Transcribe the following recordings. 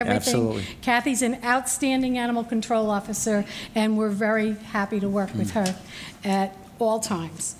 everything. Absolutely. Kathy's an outstanding animal control officer, and we're very happy to work with her at all times.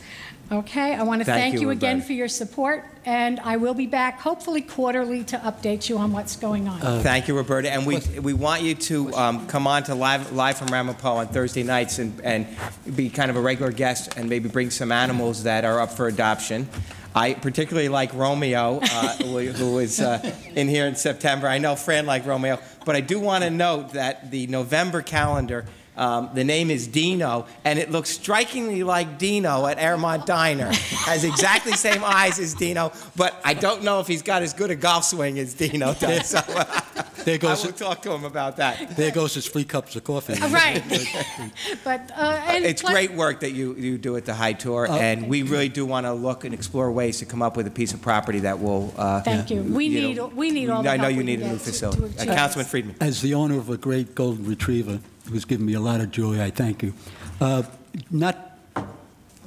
Okay, I want to Thank thank you, you again for your support, and I will be back hopefully quarterly to update you on what's going on. Thank you, Roberta. And we, we want you to um, come on to Live, Live from Ramapo on Thursday nights and, and be kind of a regular guest and maybe bring some animals that are up for adoption. I particularly like Romeo, uh, who was uh, in here in September. I know Fran liked Romeo, but I do want to note that the November calendar, um, the name is Dino, and it looks strikingly like Dino at Airmont Diner. Has exactly the same eyes as Dino, but I don't know if he's got as good a golf swing as Dino does. So, uh, There I will talk to him about that. there goes his free cups of coffee. Uh, Right. But, uh, and It's plus- great work that you, you do at the Hi Tor, and we really do want to look and explore ways to come up with a piece of property that will. uh, Thank you. We you need, know, we need all the I help know you can need a new facility. to Uh, Councilman. Friedman. As the owner of a great golden retriever who's given me a lot of joy, I thank you. Uh, Not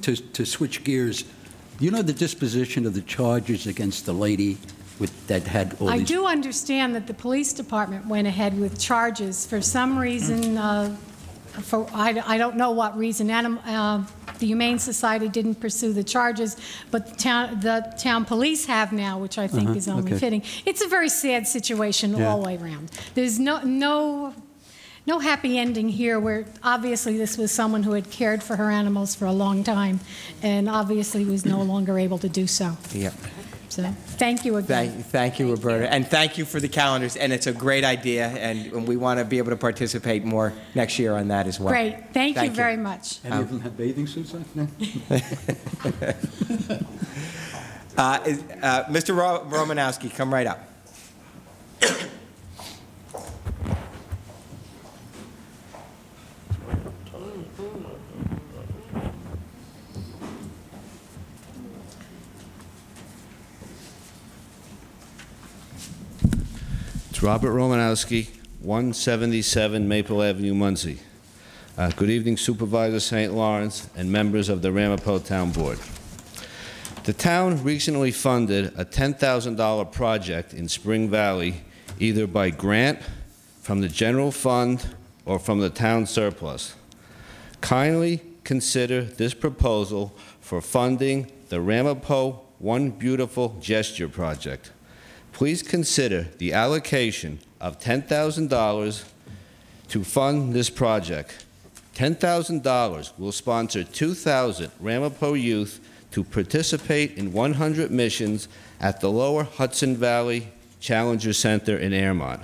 to, to switch gears, you know the disposition of the charges against the lady with, that had all I these? do understand that the police department went ahead with charges for some reason, uh, for, I I don't know what reason. Anim- uh, The Humane Society didn't pursue the charges, but the town, the town police have now, which I think Uh-huh, is only okay. fitting. It's a very sad situation Yeah. all the way around. There's no, no, no happy ending here, where obviously this was someone who had cared for her animals for a long time, and obviously was no longer able to do so. Yeah. So, thank you again. Thank, thank you, Roberta, and thank you for the calendars, and it's a great idea, and and we want to be able to participate more next year on that as well. Great, thank you Thank you. very much. Any of them have bathing suits on? No? Uh, is- uh, Mr. Ro- Romanowski, come right up. Robert Romanowski, 177 Maple Avenue, Monsey. Uh, Good evening Supervisor St. Lawrence and members of the Ramapo Town Board. The town recently funded a $10,000 project in Spring Valley, either by grant, from the general fund, or from the town surplus. Kindly consider this proposal for funding the Ramapo One Beautiful Gesture Project please consider the allocation of $10,000 to fund this project. $10,000 will sponsor 2,000 Ramapo youth to participate in 100 missions at the Lower Hudson Valley Challenger Center in Airmont.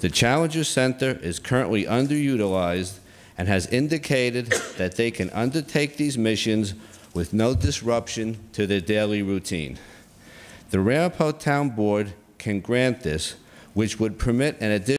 The Challenger Center is currently underutilized and has indicated that they can undertake these missions with no disruption to their daily routine. The Ramapo Town Board can grant this, which would permit an additional